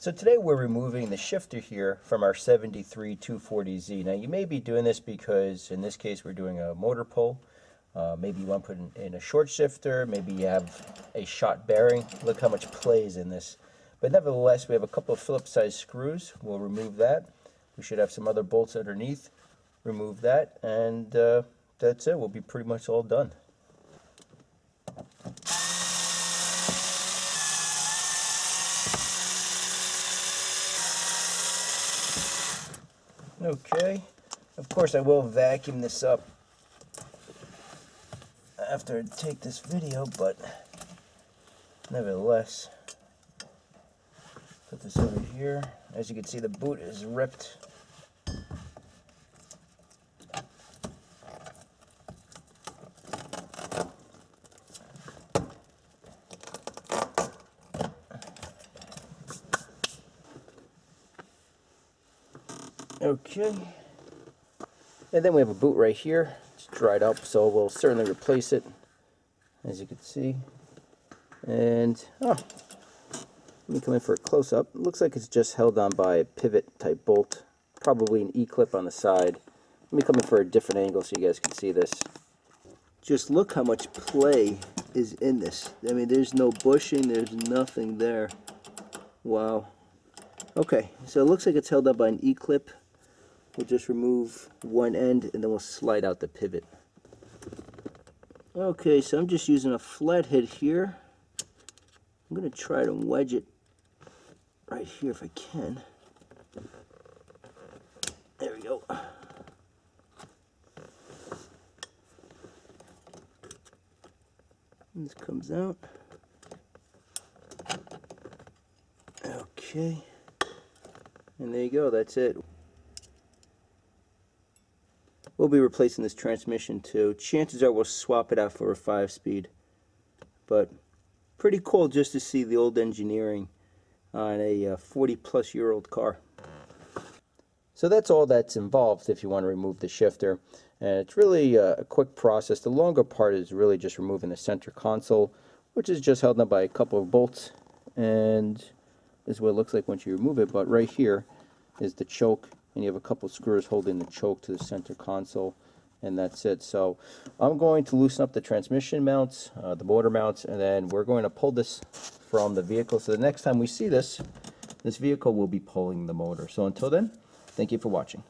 So today we're removing the shifter here from our 73 240Z. Now you may be doing this because in this case we're doing a motor pull. Uh, maybe you want to put in, in a short shifter, maybe you have a shot bearing. Look how much play is in this. But nevertheless, we have a couple of Phillips size screws. We'll remove that. We should have some other bolts underneath. Remove that and uh, that's it. We'll be pretty much all done. Okay, of course I will vacuum this up after I take this video, but nevertheless, put this over here. As you can see, the boot is ripped. Okay. And then we have a boot right here. It's dried up, so we'll certainly replace it, as you can see. And, oh, let me come in for a close-up. Looks like it's just held on by a pivot type bolt, probably an E-clip on the side. Let me come in for a different angle so you guys can see this. Just look how much play is in this. I mean, there's no bushing, there's nothing there. Wow. Okay, so it looks like it's held up by an E-clip we'll just remove one end and then we'll slide out the pivot. Okay, so I'm just using a flathead here. I'm going to try to wedge it right here if I can. There we go. And this comes out. Okay. And there you go, that's it. We'll be replacing this transmission too. Chances are we'll swap it out for a 5-speed. But pretty cool just to see the old engineering on a 40 uh, plus year old car. So that's all that's involved if you want to remove the shifter. And it's really uh, a quick process. The longer part is really just removing the center console, which is just held up by a couple of bolts. And this is what it looks like once you remove it. But right here is the choke and you have a couple screws holding the choke to the center console and that's it. So I'm going to loosen up the transmission mounts, uh, the motor mounts, and then we're going to pull this from the vehicle. So the next time we see this, this vehicle will be pulling the motor. So until then, thank you for watching.